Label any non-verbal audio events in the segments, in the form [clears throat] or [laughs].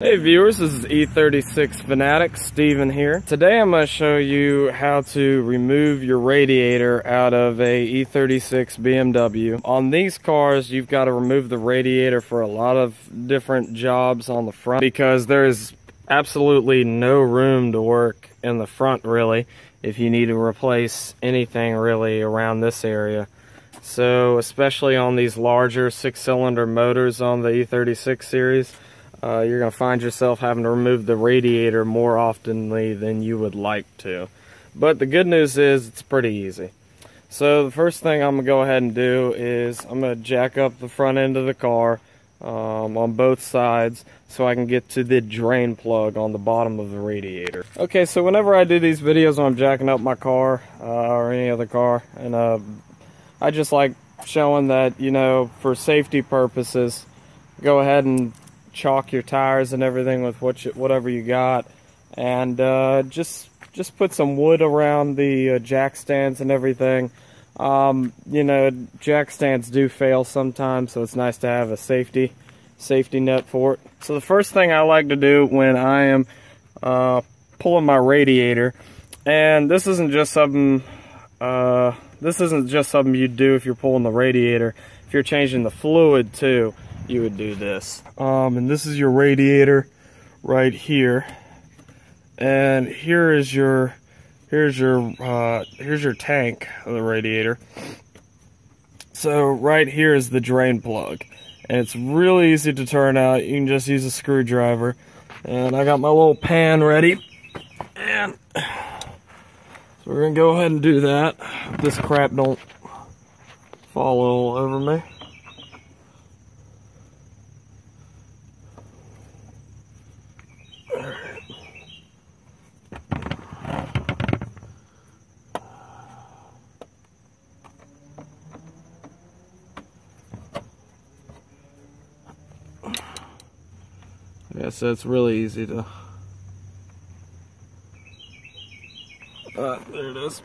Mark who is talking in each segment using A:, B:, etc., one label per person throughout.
A: Hey viewers, this is E36 Fanatic, Steven here. Today I'm going to show you how to remove your radiator out of a E36 BMW. On these cars, you've got to remove the radiator for a lot of different jobs on the front because there is absolutely no room to work in the front really if you need to replace anything really around this area. So especially on these larger six-cylinder motors on the E36 series, uh, you're going to find yourself having to remove the radiator more oftenly than you would like to. But the good news is it's pretty easy. So the first thing I'm going to go ahead and do is I'm going to jack up the front end of the car um, on both sides so I can get to the drain plug on the bottom of the radiator. Okay, so whenever I do these videos when I'm jacking up my car uh, or any other car, and uh, I just like showing that, you know, for safety purposes, go ahead and chalk your tires and everything with what you, whatever you got, and uh, just just put some wood around the uh, jack stands and everything. Um, you know, jack stands do fail sometimes, so it's nice to have a safety safety net for it. So the first thing I like to do when I am uh, pulling my radiator, and this isn't just something uh, this isn't just something you do if you're pulling the radiator. If you're changing the fluid too, you would do this. Um, and this is your radiator right here. And here is your here's your uh, here's your tank of the radiator. So right here is the drain plug. And it's really easy to turn out. You can just use a screwdriver. And I got my little pan ready. And so we're gonna go ahead and do that. This crap don't fall all over me. Yeah, so it's really easy to. Uh, there it is.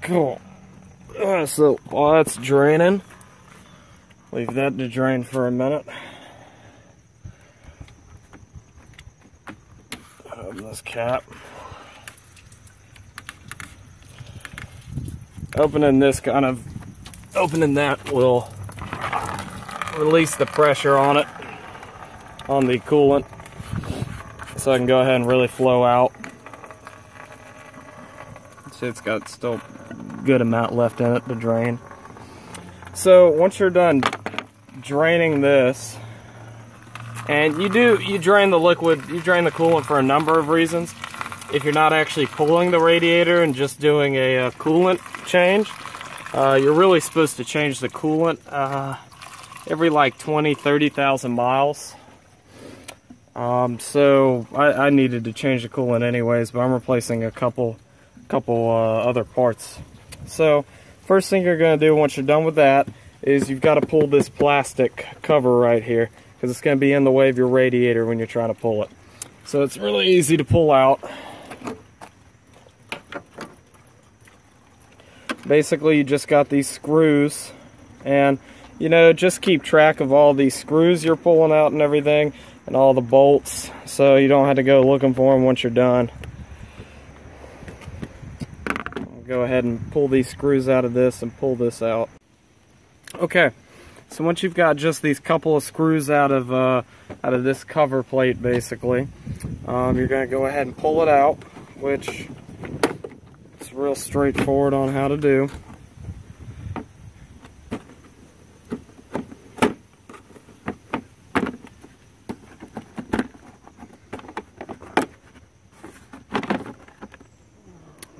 A: Cool. Uh, so while that's draining, leave that to drain for a minute. This cap. Opening this kind of, opening that will release the pressure on it, on the coolant, so I can go ahead and really flow out. It's got still good amount left in it to drain. So once you're done draining this, and you do, you drain the liquid, you drain the coolant for a number of reasons. If you're not actually pulling the radiator and just doing a, a coolant change, uh, you're really supposed to change the coolant uh, every like 20, 30,000 miles. Um, so I, I, needed to change the coolant anyways, but I'm replacing a couple, couple uh, other parts. So first thing you're going to do once you're done with that is you've got to pull this plastic cover right here because it's going to be in the way of your radiator when you're trying to pull it. So it's really easy to pull out. Basically, you just got these screws and you know, just keep track of all these screws you're pulling out and everything and all the bolts so you don't have to go looking for them once you're done. I'll go ahead and pull these screws out of this and pull this out. Okay. So once you've got just these couple of screws out of uh, out of this cover plate, basically, um, you're going to go ahead and pull it out, which is real straightforward on how to do.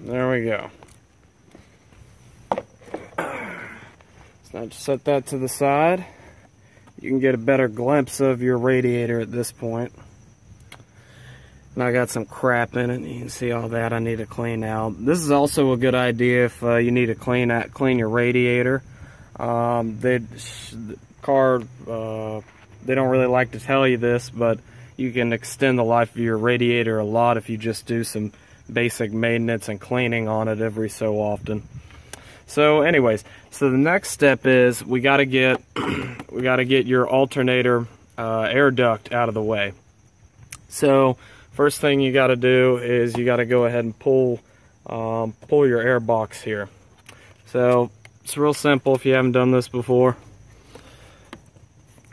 A: There we go. So now just set that to the side. You can get a better glimpse of your radiator at this point. And I got some crap in it. You can see all that I need to clean out. This is also a good idea if uh, you need to clean out, clean your radiator. Um, they car uh, they don't really like to tell you this, but you can extend the life of your radiator a lot if you just do some basic maintenance and cleaning on it every so often. So anyways, so the next step is we got to get [clears throat] we got to get your alternator uh, air duct out of the way. So first thing you got to do is you got to go ahead and pull um, pull your air box here. So it's real simple if you haven't done this before.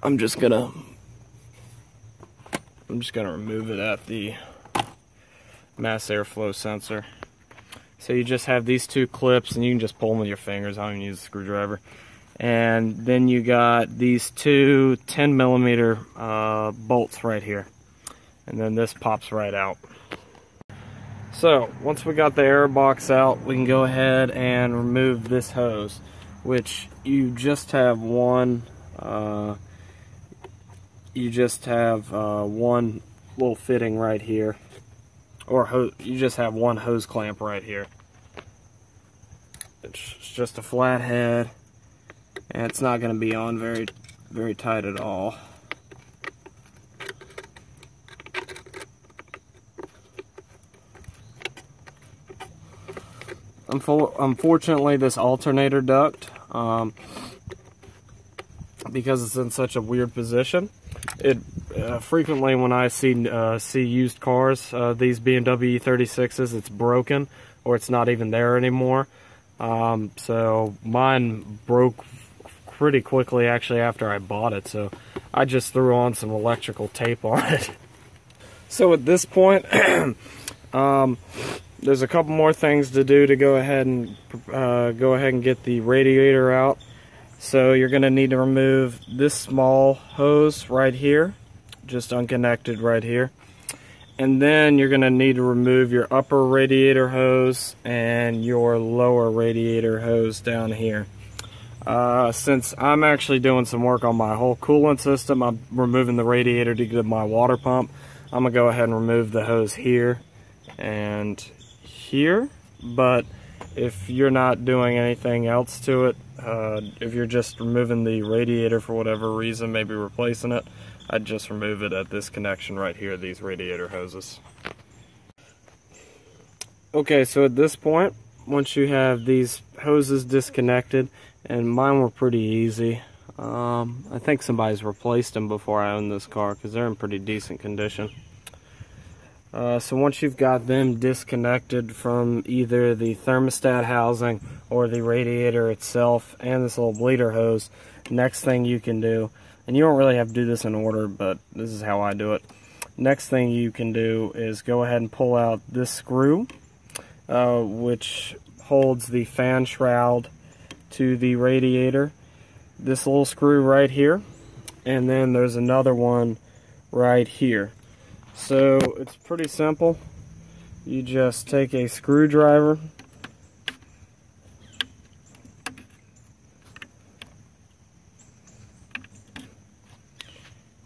A: I'm just gonna I'm just gonna remove it at the mass airflow sensor. So you just have these two clips and you can just pull them with your fingers. I don't even use a screwdriver. And then you got these two 10 millimeter uh, bolts right here. And then this pops right out. So once we got the air box out, we can go ahead and remove this hose, which you just have one, uh, you just have uh, one little fitting right here or you just have one hose clamp right here. It's just a flat head, and it's not going to be on very, very tight at all. Unfortunately, this alternator duct, um, because it's in such a weird position, it uh, frequently when I see uh, see used cars, uh, these BMW E36s, it's broken or it's not even there anymore. Um, so mine broke pretty quickly actually after I bought it. So I just threw on some electrical tape on [laughs] it. so at this point, [clears throat] um, there's a couple more things to do to go ahead and uh, go ahead and get the radiator out. So you're going to need to remove this small hose right here, just unconnected right here. And then you're going to need to remove your upper radiator hose and your lower radiator hose down here. Uh, since I'm actually doing some work on my whole coolant system, I'm removing the radiator to get my water pump. I'm going to go ahead and remove the hose here and here. But if you're not doing anything else to it, uh, if you're just removing the radiator for whatever reason, maybe replacing it, I'd just remove it at this connection right here, these radiator hoses. Okay, so at this point, once you have these hoses disconnected, and mine were pretty easy. Um, I think somebody's replaced them before I owned this car because they're in pretty decent condition. Uh, so once you've got them disconnected from either the thermostat housing or the radiator itself and this little bleeder hose, next thing you can do, and you don't really have to do this in order, but this is how I do it. Next thing you can do is go ahead and pull out this screw, uh, which holds the fan shroud to the radiator. This little screw right here, and then there's another one right here. So it's pretty simple. You just take a screwdriver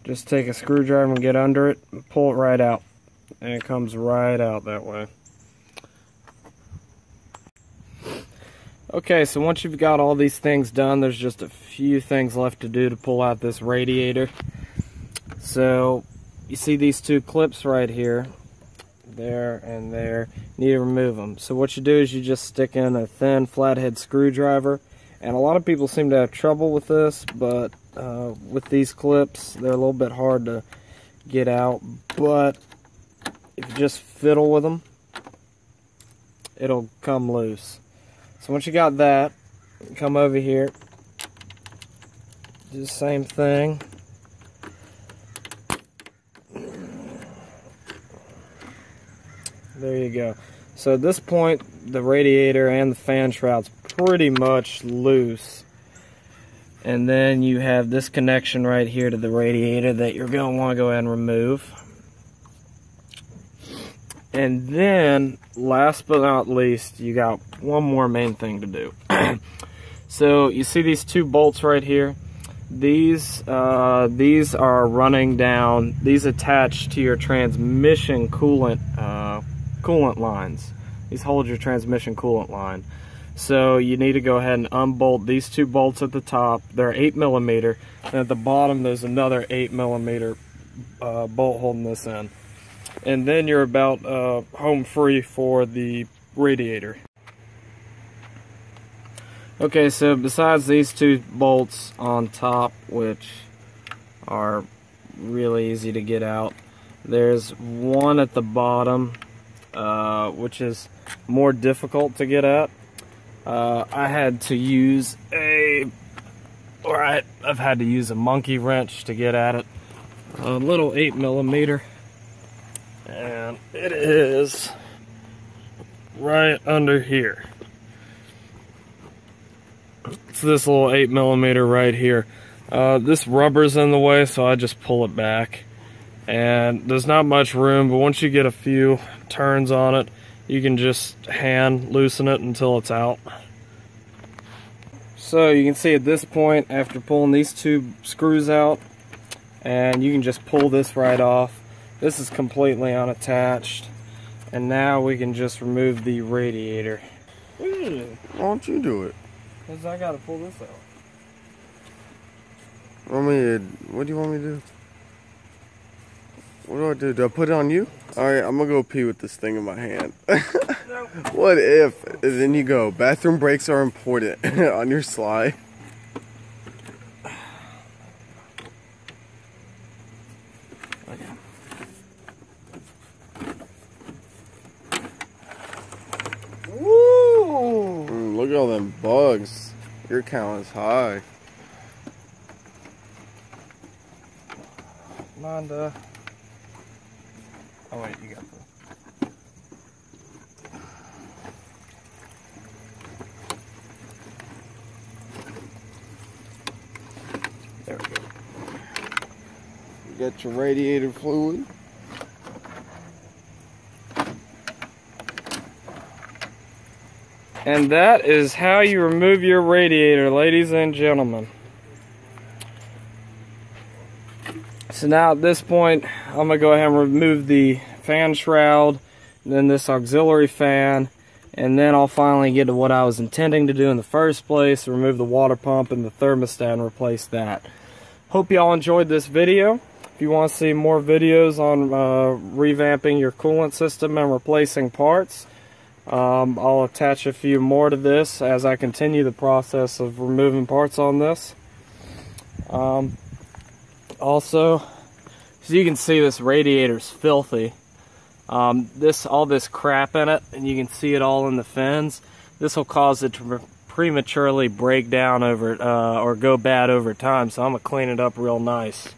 A: just take a screwdriver and get under it and pull it right out and it comes right out that way okay so once you've got all these things done there's just a few things left to do to pull out this radiator so you see these two clips right here? There and there. You need to remove them so what you do is you just stick in a thin flathead screwdriver. And a lot of people seem to have trouble with this but uh, with these clips they're a little bit hard to get out. But if you just fiddle with them it'll come loose. So once you got that come over here. Do the same thing There you go. So at this point, the radiator and the fan shroud's pretty much loose. And then you have this connection right here to the radiator that you're going to want to go ahead and remove. And then, last but not least, you got one more main thing to do. [clears throat] so you see these two bolts right here? These, uh, these are running down, these attach to your transmission coolant uh, coolant lines. These hold your transmission coolant line. So you need to go ahead and unbolt these two bolts at the top. They're 8 millimeter, and at the bottom there's another 8 millimeter uh, bolt holding this in. And then you're about uh, home free for the radiator. Okay, so besides these two bolts on top, which are really easy to get out, there's one at the bottom, uh, which is more difficult to get at. Uh, I had to use a, or I, I've had to use a monkey wrench to get at it. A little 8 millimeter, and it is right under here. It's this little 8 millimeter right here. Uh, this rubber's in the way, so I just pull it back. And there's not much room, but once you get a few turns on it, you can just hand loosen it until it's out. So you can see at this point, after pulling these two screws out, and you can just pull this right off. This is completely unattached. And now we can just remove the radiator.
B: Why don't you do it?
A: Because I got to pull this out.
B: Want me to, what do you want me to do? What do I do? Do I put it on you? Alright, I'm gonna go pee with this thing in my hand. [laughs] what if? And then you go, bathroom breaks are important [laughs] on your slide.
A: Woo!
B: Mm, look at all them bugs. Your count is high.
A: Manda. Oh wait, you got the. There we go.
B: You got your radiator fluid.
A: And that is how you remove your radiator, ladies and gentlemen. So now at this point, I'm to go ahead and remove the fan shroud, then this auxiliary fan, and then I'll finally get to what I was intending to do in the first place, remove the water pump and the thermostat and replace that. Hope y'all enjoyed this video. If you want to see more videos on uh, revamping your coolant system and replacing parts, um, I'll attach a few more to this as I continue the process of removing parts on this. Um, also, So you can see, this radiator's filthy. Um, this all this crap in it, and you can see it all in the fins. This will cause it to prematurely break down over uh, or go bad over time. So I'm gonna clean it up real nice.